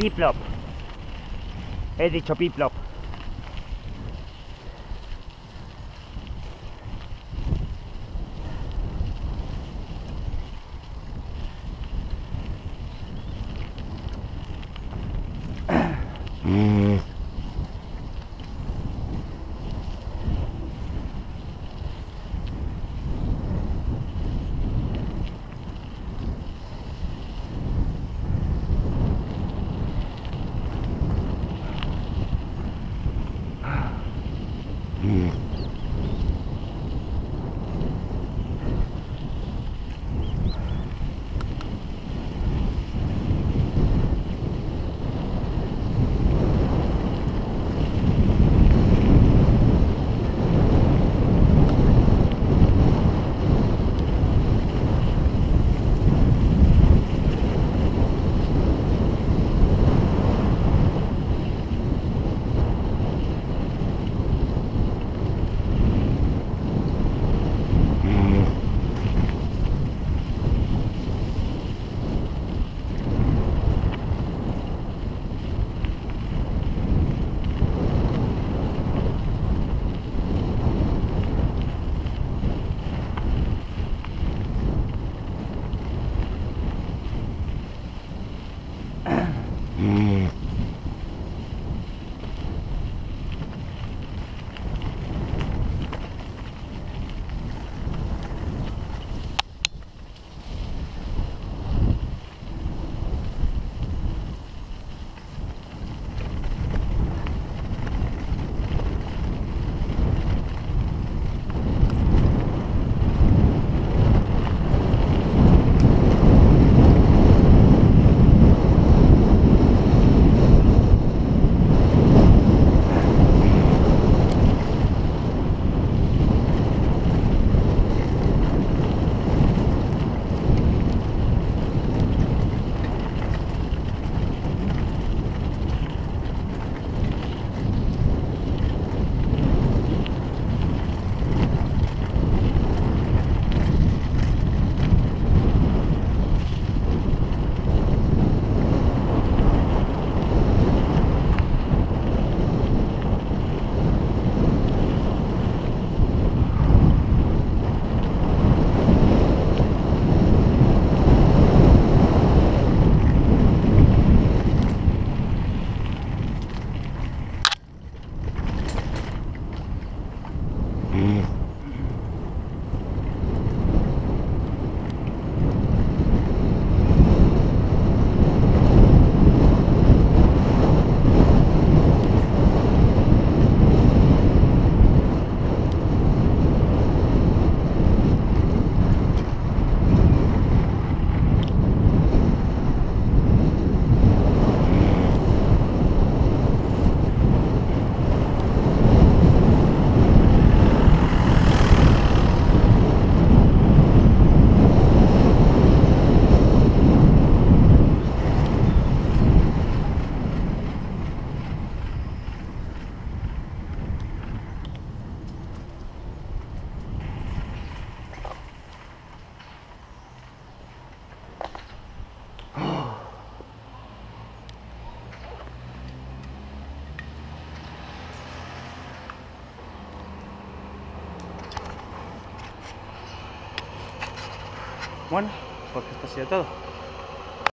Piplop. He dicho piplop. Mm. Bueno, pues esto ha sido todo.